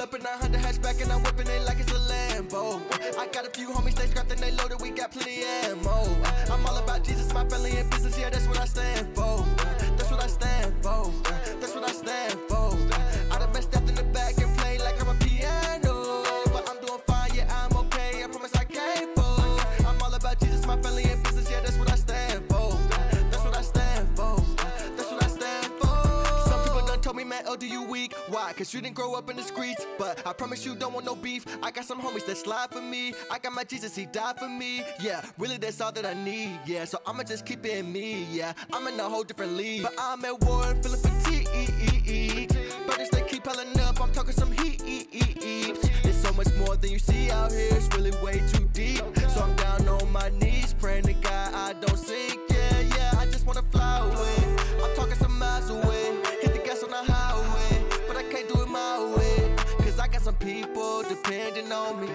Pull up in a Honda hatchback and I'm whipping it like it's a Lambo. I got a few homies, they scrapped and they loaded, we got plenty ammo. I'm all about Jesus, my family and business, yeah, that's what I stand for. That's what I stand Cause you didn't grow up in the streets. But I promise you don't want no beef. I got some homies that slide for me. I got my Jesus, he died for me. Yeah, really, that's all that I need. Yeah, so I'ma just keep it in me. Yeah, I'm in a whole different league. But I'm at war and feeling fatigued. Brothers, they keep piling up. I'm talking some heat. People depending on me.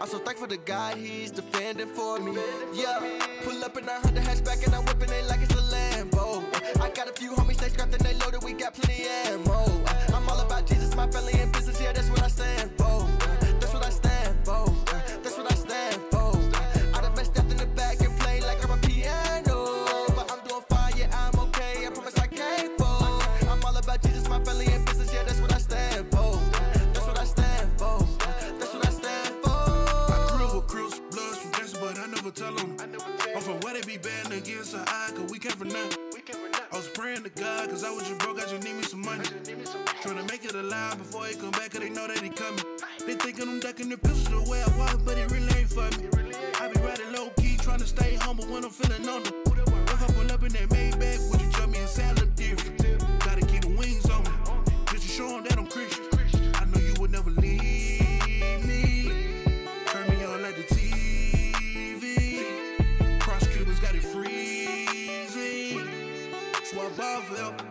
I'm so thankful to God, He's defending for me. Yeah, pull up in a Honda hatchback and I'm whipping it like it's a Lambo. I got a few homies, they scrapped and they loaded, we got plenty ammo. Our eye, cause we came from nothing. I was praying to God, cause I was just broke, I just need me some money. Trying to make it alive before he come back, cause they know that he coming. They thinking I'm ducking the pistol the way I walk, but it really ain't for me. I be riding low key, trying to stay humble when I'm feeling under. If I pull up in that Maybach, would you jump me and say I look different? Ball for help.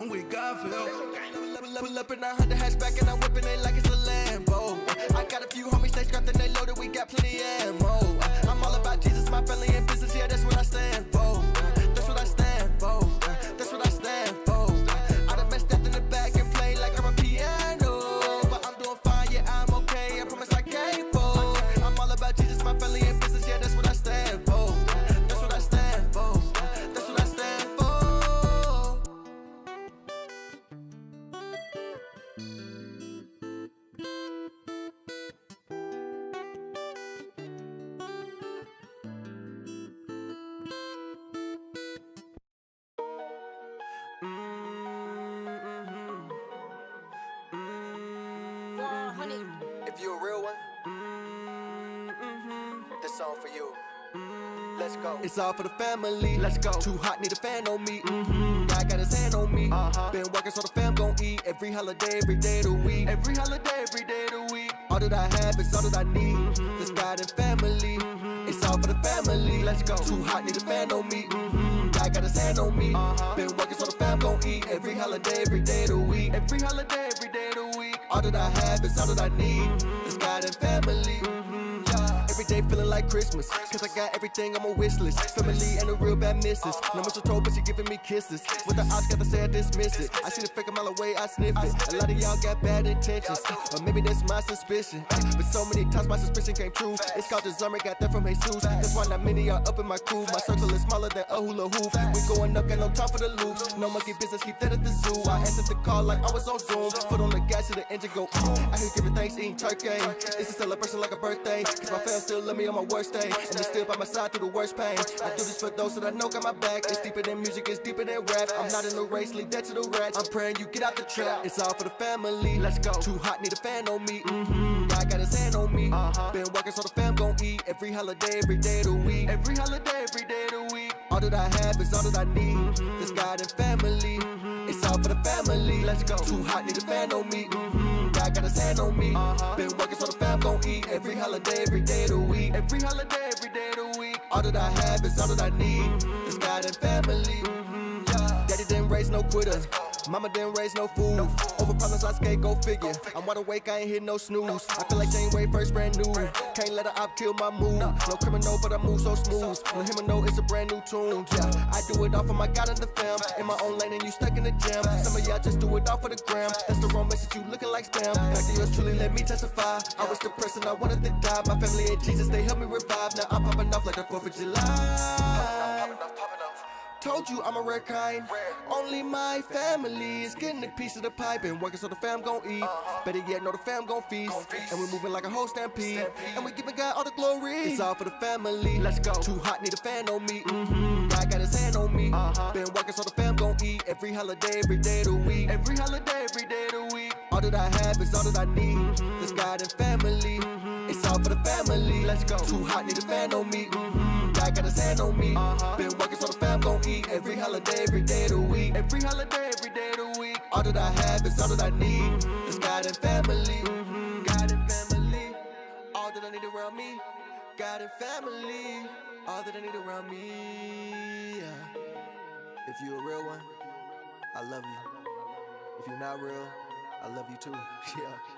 I'm with God. Pull up, pull up in a Honda hatchback and I'm whipping it like it's a Lambo. I got a few homies, they scrapped and they loaded, we got plenty ammo. I'm all about Jesus, my family and business, yeah, that's what I stand for. If you a real one, this song for you. Let's go. It's all for the family. Let's go. Too hot, need a fan on me. Mm-hmm. God got his hand on me. Uh-huh. Been working so the fam gon' eat every holiday, every day of the week. Every holiday, every day of the week. All that I have is all that I need. Mm-hmm. This God and family. It's all for the family. Let's go. Too hot, need a fan on me. Mm-hmm. God got his hand on me. Uh-huh. Been working so the fam gon' eat every holiday, every day of the week. Every holiday, every day of the week. All that I have is all that I need. This God and family. Every day feeling like Christmas. Cause I got everything on my wish list. Family and a real bad missus. No mistletoe, but she giving me kisses. With the odds, got to say I dismiss it. I see the fake a mile away, I sniff it. A lot of y'all got bad intentions. Or maybe that's my suspicion. But so many times my suspicion came true. It's called discernment, got that from Jesus. That's why not many are up in my crew. My circle is smaller than a hula hoop. We going up, got no time for the loops. No monkey business, keep that at the zoo. I answered the call like I was on Zoom. Put on the gas, to the engine go. I hear giving thanks, eating turkey. It's a celebration like a birthday. Cause my fam still love me on my worst day. And they still by my side through the worst pain. I do this for those that I know got my back. It's deeper than music, it's deeper than rap. I'm not in the race, leave that to the rats. I'm praying you get out the trap. It's all for the family. Let's go. Too hot, need a fan on me. Mm-hmm. God got his hand on me. Uh-huh. Been working so the fam eat every holiday, every day of the week. Every holiday, every day of the week. All that I have is all that I need. Mm-hmm. This God and family. Mm-hmm. It's all for the family. Let's go. Too hot, need a fan on me. Mm-hmm. God got his hand on me. Uh-huh. Been working so the fam gon' eat every holiday, every day of the week. Every holiday, every day of the week. All that I have is all that I need. This God and family. Yeah. Daddy didn't raise no quitters. Mama didn't raise no fool. Over problems I skate, go figure. I'm wide awake, I ain't hit no snooze. I feel like Janeway first brand new. Can't let a op kill my mood. No criminal, but I move so smooth. Let him know it's a brand new tune. Yeah, I do it all for my God in the fam. In my own lane and you stuck in the gym. Some of y'all just do it all for the gram. That's the wrong message, you looking like spam. Back to yours truly, let me testify. I was depressed and I wanted to die. My family and Jesus, they helped me revive. Now I'm popping off like the 4th of July. Told you I'm a rare kind. Only my family is getting a piece of the pipe and working so the fam gon' eat. Better yet, know the fam gon' feast. And we're moving like a whole stampede. And we giving God all the glory. It's all for the family. Let's go. Too hot, need a fan on me. Mm-hmm. God got his hand on me. Uh-huh. Been working so the fam gon' eat. Every holiday, every day of the week. Every holiday, every day of the week. All that I have is all that I need. This God and family. Mm-hmm. It's all for the family. Let's go. Too hot, need a fan on me. God got his hand on me. Uh-huh. Been working so the fam gon' eat. Every holiday, every day of the week. Every holiday, every day of the week. All that I have is all that I need. Mm-hmm. This God and family. Mm-hmm. God and family. All that I need around me. God and family. All that I need around me. Yeah. If you a real one, I love you. If you're not real, I love you too. Yeah.